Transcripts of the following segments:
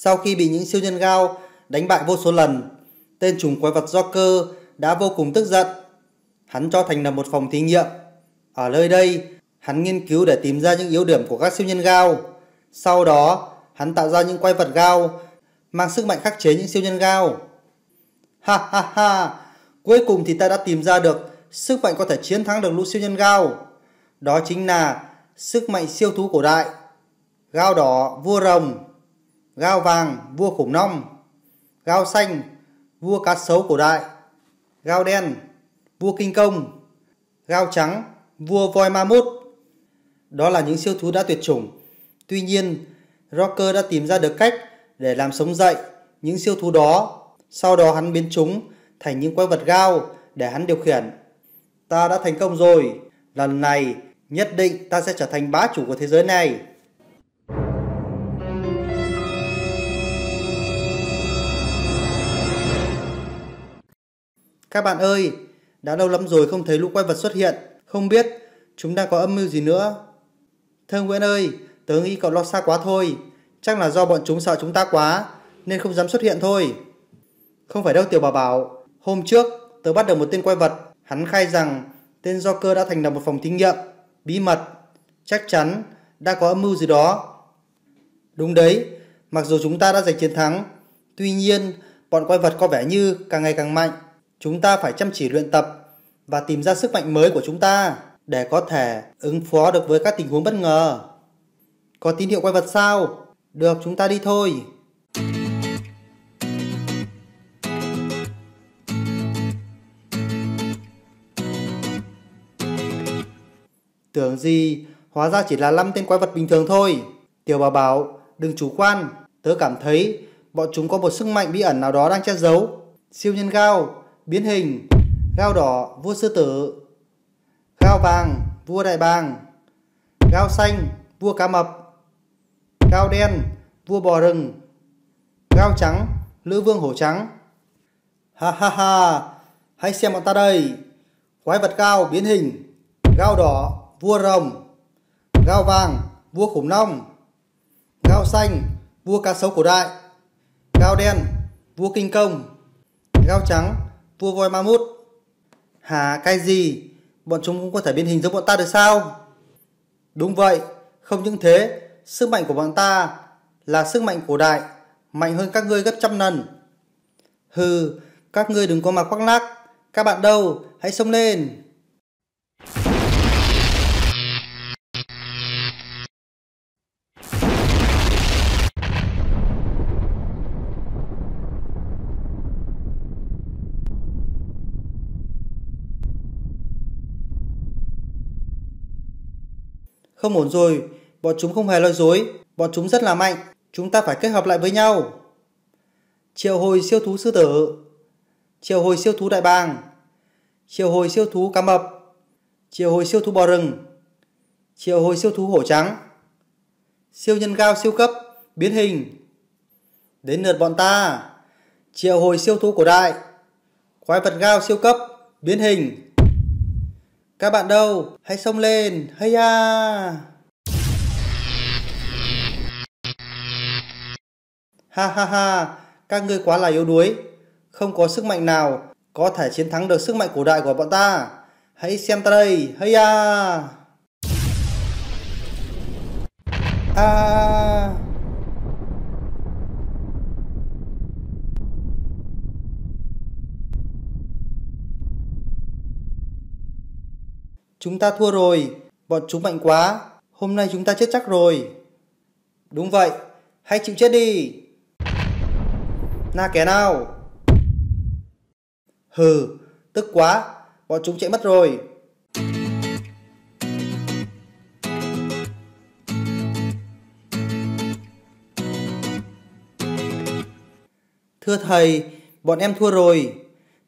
Sau khi bị những siêu nhân Gao đánh bại vô số lần, tên trùng quái vật Joker đã vô cùng tức giận. Hắn cho thành lập một phòng thí nghiệm. Ở nơi đây, hắn nghiên cứu để tìm ra những yếu điểm của các siêu nhân Gao. Sau đó, hắn tạo ra những quái vật Gao mang sức mạnh khắc chế những siêu nhân Gao. Ha ha ha, cuối cùng thì ta đã tìm ra được sức mạnh có thể chiến thắng được lũ siêu nhân Gao. Đó chính là sức mạnh siêu thú cổ đại. Gao đỏ, vua rồng. Gao vàng, vua khủng long. Gao xanh, vua cá sấu cổ đại. Gao đen, vua kinh công. Gao trắng, vua voi ma mút. Đó là những siêu thú đã tuyệt chủng. Tuy nhiên, Rocker đã tìm ra được cách để làm sống dậy những siêu thú đó. Sau đó hắn biến chúng thành những quái vật gao để hắn điều khiển. Ta đã thành công rồi. Lần này nhất định ta sẽ trở thành bá chủ của thế giới này. Các bạn ơi, đã lâu lắm rồi không thấy lũ quái vật xuất hiện, không biết chúng đang có âm mưu gì nữa. Thưa Nguyễn ơi, tớ nghĩ cậu lo xa quá thôi, chắc là do bọn chúng sợ chúng ta quá nên không dám xuất hiện thôi. Không phải đâu Tiểu Bảo Bảo, hôm trước tớ bắt được một tên quái vật, hắn khai rằng tên do cơ đã thành lập một phòng thí nghiệm bí mật, chắc chắn đã có âm mưu gì đó. Đúng đấy, mặc dù chúng ta đã giành chiến thắng, tuy nhiên bọn quái vật có vẻ như càng ngày càng mạnh. Chúng ta phải chăm chỉ luyện tập và tìm ra sức mạnh mới của chúng ta để có thể ứng phó được với các tình huống bất ngờ. Có tín hiệu quái vật sao? Được, chúng ta đi thôi. Tưởng gì, hóa ra chỉ là 5 tên quái vật bình thường thôi. Tiểu bảo bảo, đừng chủ quan. Tớ cảm thấy bọn chúng có một sức mạnh bí ẩn nào đó đang che giấu. Siêu nhân gao, biến hình, gao đỏ, vua sư tử, gao vàng, vua đại bàng, gao xanh, vua cá mập, gao đen, vua bò rừng, gao trắng, lữ vương hổ trắng. Ha ha ha, hãy xem bọn ta đây. Quái vật gao biến hình, gao đỏ, vua rồng gao vàng vua khủng long gao xanh vua cá sấu cổ đại gao đen vua kinh công gao trắng vua voi ma mút hả cái gì bọn chúng cũng có thể biến hình giống bọn ta được sao? Đúng vậy, không những thế, sức mạnh của bọn ta là sức mạnh cổ đại, mạnh hơn các ngươi gấp trăm lần. Hừ, các ngươi đừng có mà khoác lác. Các bạn đâu, hãy xông lên. Không ổn rồi, bọn chúng không hề nói dối, bọn chúng rất là mạnh, chúng ta phải kết hợp lại với nhau. Triệu hồi siêu thú sư tử, triệu hồi siêu thú đại bàng, triệu hồi siêu thú cá mập, triệu hồi siêu thú bò rừng, triệu hồi siêu thú hổ trắng, siêu nhân cao siêu cấp, biến hình. Đến lượt bọn ta, triệu hồi siêu thú cổ đại, quái vật gao siêu cấp, biến hình. Các bạn đâu? Hãy xông lên! Hay à! Ha ha ha! Các ngươi quá là yếu đuối. Không có sức mạnh nào có thể chiến thắng được sức mạnh cổ đại của bọn ta. Hãy xem ta đây! Hay à! À! Chúng ta thua rồi, bọn chúng mạnh quá, hôm nay chúng ta chết chắc rồi. Đúng vậy, hãy chịu chết đi. Na kẻ nào? Hừ, tức quá, bọn chúng chạy mất rồi. Thưa thầy, bọn em thua rồi.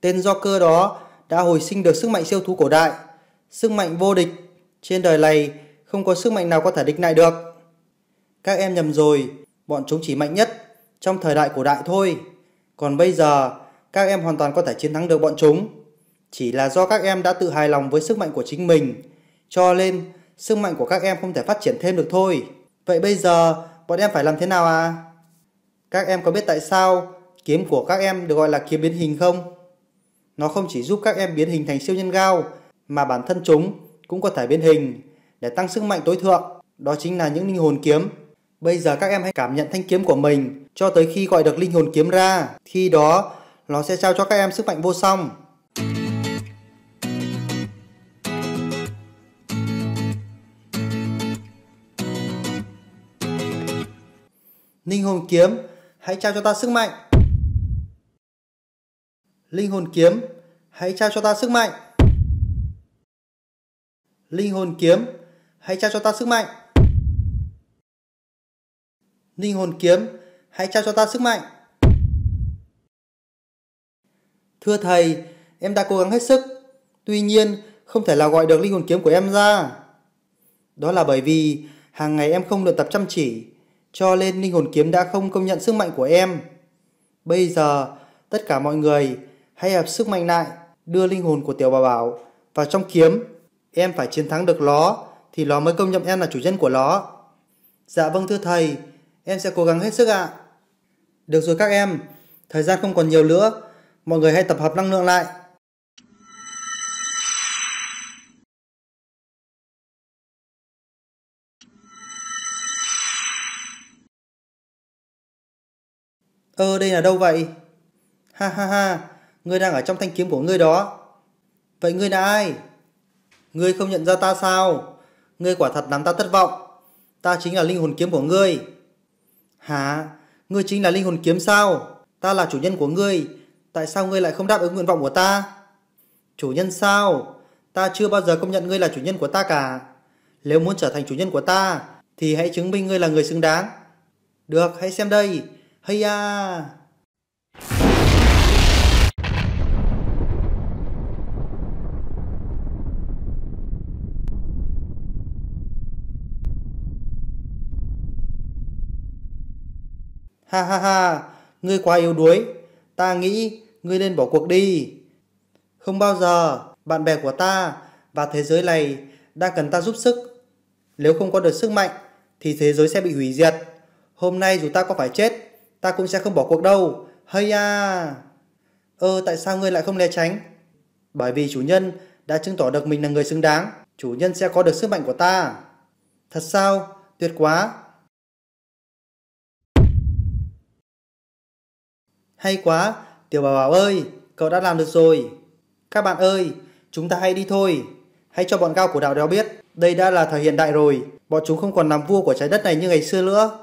Tên do cơ đó đã hồi sinh được sức mạnh siêu thú cổ đại Sức mạnh vô địch, trên đời này không có sức mạnh nào có thể địch lại được. Các em nhầm rồi, bọn chúng chỉ mạnh nhất trong thời đại cổ đại thôi. Còn bây giờ, các em hoàn toàn có thể chiến thắng được bọn chúng. Chỉ là do các em đã tự hài lòng với sức mạnh của chính mình, cho nên sức mạnh của các em không thể phát triển thêm được thôi. Vậy bây giờ, bọn em phải làm thế nào à? Các em có biết tại sao kiếm của các em được gọi là kiếm biến hình không? Nó không chỉ giúp các em biến hình thành siêu nhân gao mà bản thân chúng cũng có thể biến hình để tăng sức mạnh tối thượng. Đó chính là những linh hồn kiếm. Bây giờ các em hãy cảm nhận thanh kiếm của mình cho tới khi gọi được linh hồn kiếm ra. Khi đó, nó sẽ trao cho các em sức mạnh vô song. Linh hồn kiếm, hãy trao cho ta sức mạnh. Linh hồn kiếm, hãy trao cho ta sức mạnh. Linh hồn kiếm, hãy trao cho ta sức mạnh. Linh hồn kiếm, hãy trao cho ta sức mạnh. Thưa thầy, em đã cố gắng hết sức. Tuy nhiên, không thể nào gọi được linh hồn kiếm của em ra. Đó là bởi vì hàng ngày em không luyện tập chăm chỉ, cho nên linh hồn kiếm đã không công nhận sức mạnh của em. Bây giờ, tất cả mọi người hãy hợp sức mạnh lại, đưa linh hồn của tiểu bà bảo vào trong kiếm. Em phải chiến thắng được nó, thì nó mới công nhận em là chủ nhân của nó. Dạ vâng thưa thầy, em sẽ cố gắng hết sức ạ. Được rồi các em, thời gian không còn nhiều nữa, mọi người hãy tập hợp năng lượng lại. Ơ đây là đâu vậy? Ha ha ha, ngươi đang ở trong thanh kiếm của ngươi đó. Vậy ngươi là ai? Ngươi không nhận ra ta sao? Ngươi quả thật làm ta thất vọng. Ta chính là linh hồn kiếm của ngươi. Hả? Ngươi chính là linh hồn kiếm sao? Ta là chủ nhân của ngươi. Tại sao ngươi lại không đáp ứng nguyện vọng của ta? Chủ nhân sao? Ta chưa bao giờ công nhận ngươi là chủ nhân của ta cả. Nếu muốn trở thành chủ nhân của ta, thì hãy chứng minh ngươi là người xứng đáng. Được, hãy xem đây. Hay à! Ha ha ha, ngươi quá yếu đuối. Ta nghĩ ngươi nên bỏ cuộc đi. Không bao giờ, bạn bè của ta và thế giới này đang cần ta giúp sức. Nếu không có được sức mạnh, thì thế giới sẽ bị hủy diệt. Hôm nay dù ta có phải chết, ta cũng sẽ không bỏ cuộc đâu. Hay à! Ơ, tại sao ngươi lại không né tránh? Bởi vì chủ nhân đã chứng tỏ được mình là người xứng đáng. Chủ nhân sẽ có được sức mạnh của ta. Thật sao? Tuyệt quá! Hay quá, tiểu bảo bảo ơi, cậu đã làm được rồi. Các bạn ơi, chúng ta hãy đi thôi. Hãy cho bọn cao của đạo đéo biết, đây đã là thời hiện đại rồi. Bọn chúng không còn làm vua của trái đất này như ngày xưa nữa.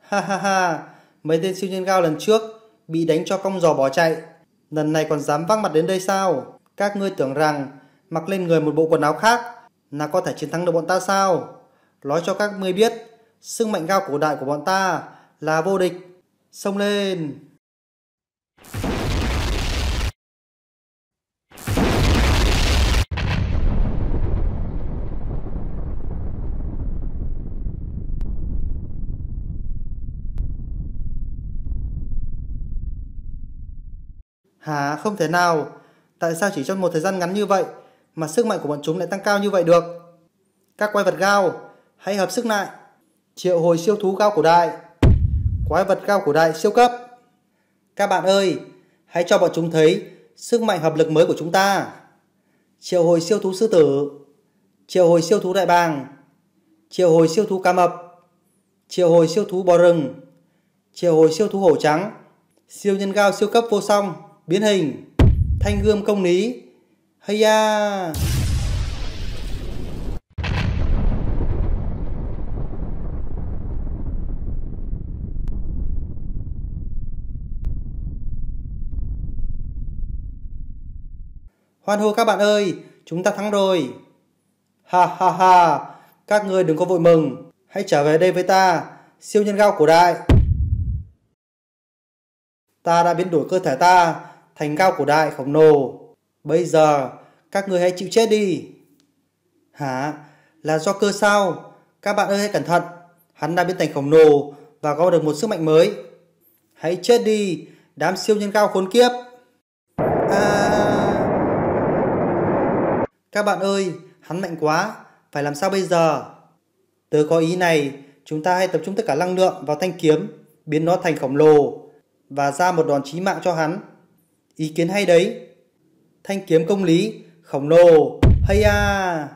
Ha ha ha, mấy tên siêu nhân gao lần trước bị đánh cho cong giò bỏ chạy. Lần này còn dám văng mặt đến đây sao? Các ngươi tưởng rằng mặc lên người một bộ quần áo khác là có thể chiến thắng được bọn ta sao? Nói cho các ngươi biết, sức mạnh cao cổ đại của bọn ta là vô địch. Xông lên! Hả? Không thể nào. Tại sao chỉ trong một thời gian ngắn như vậy mà sức mạnh của bọn chúng lại tăng cao như vậy được? Các quái vật gao, hãy hợp sức lại. Triệu hồi siêu thú gao cổ đại. Quái vật gao cổ đại siêu cấp. Các bạn ơi, hãy cho bọn chúng thấy sức mạnh hợp lực mới của chúng ta. Triệu hồi siêu thú sư tử. Triệu hồi siêu thú đại bàng. Triệu hồi siêu thú cá mập. Triệu hồi siêu thú bò rừng. Triệu hồi siêu thú hổ trắng. Siêu nhân gao siêu cấp vô song biến hình thanh gươm công lý hay da Hoan hô các bạn ơi, chúng ta thắng rồi. Ha ha ha, các ngươi đừng có vội mừng, hãy trở về đây với ta, siêu nhân gao cổ đại. Ta đã biến đổi cơ thể ta thành cao cổ đại khổng lồ. Bây giờ, các người hãy chịu chết đi. Hả? Là do cơ sao? Các bạn ơi hãy cẩn thận. Hắn đã biến thành khổng lồ và có được một sức mạnh mới. Hãy chết đi, đám siêu nhân cao khốn kiếp. À... Các bạn ơi, hắn mạnh quá, phải làm sao bây giờ? Tớ có ý này, chúng ta hãy tập trung tất cả năng lượng vào thanh kiếm, biến nó thành khổng lồ và ra một đòn chí mạng cho hắn. Ý kiến hay đấy. Thanh kiếm công lý, khổng lồ, hay à!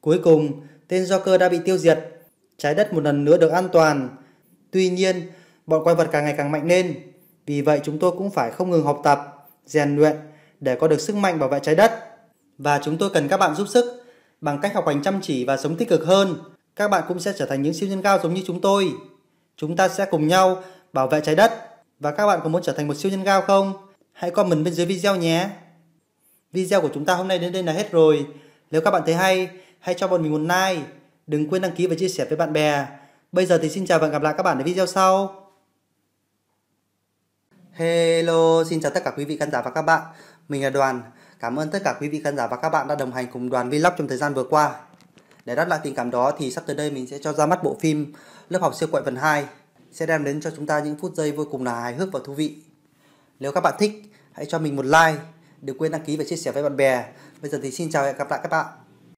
Cuối cùng, tên Joker đã bị tiêu diệt. Trái đất một lần nữa được an toàn. Tuy nhiên, bọn quái vật càng ngày càng mạnh lên. Vì vậy chúng tôi cũng phải không ngừng học tập, rèn luyện để có được sức mạnh bảo vệ trái đất. Và chúng tôi cần các bạn giúp sức. Bằng cách học hành chăm chỉ và sống tích cực hơn, các bạn cũng sẽ trở thành những siêu nhân cao giống như chúng tôi. Chúng ta sẽ cùng nhau bảo vệ trái đất. Và các bạn có muốn trở thành một siêu nhân cao không? Hãy comment bên dưới video nhé. Video của chúng ta hôm nay đến đây là hết rồi. Nếu các bạn thấy hay, hãy cho bọn mình một like. Đừng quên đăng ký và chia sẻ với bạn bè. Bây giờ thì xin chào và hẹn gặp lại các bạn ở video sau. Hello, xin chào tất cả quý vị khán giả và các bạn. Mình là Đoàn. Cảm ơn tất cả quý vị khán giả và các bạn đã đồng hành cùng Đoàn Vlog trong thời gian vừa qua. Để đáp lại tình cảm đó thì sắp tới đây mình sẽ cho ra mắt bộ phim Lớp học siêu quậy phần 2 sẽ đem đến cho chúng ta những phút giây vô cùng là hài hước và thú vị. Nếu các bạn thích, hãy cho mình một like, đừng quên đăng ký và chia sẻ với bạn bè. Bây giờ thì xin chào và hẹn gặp lại các bạn.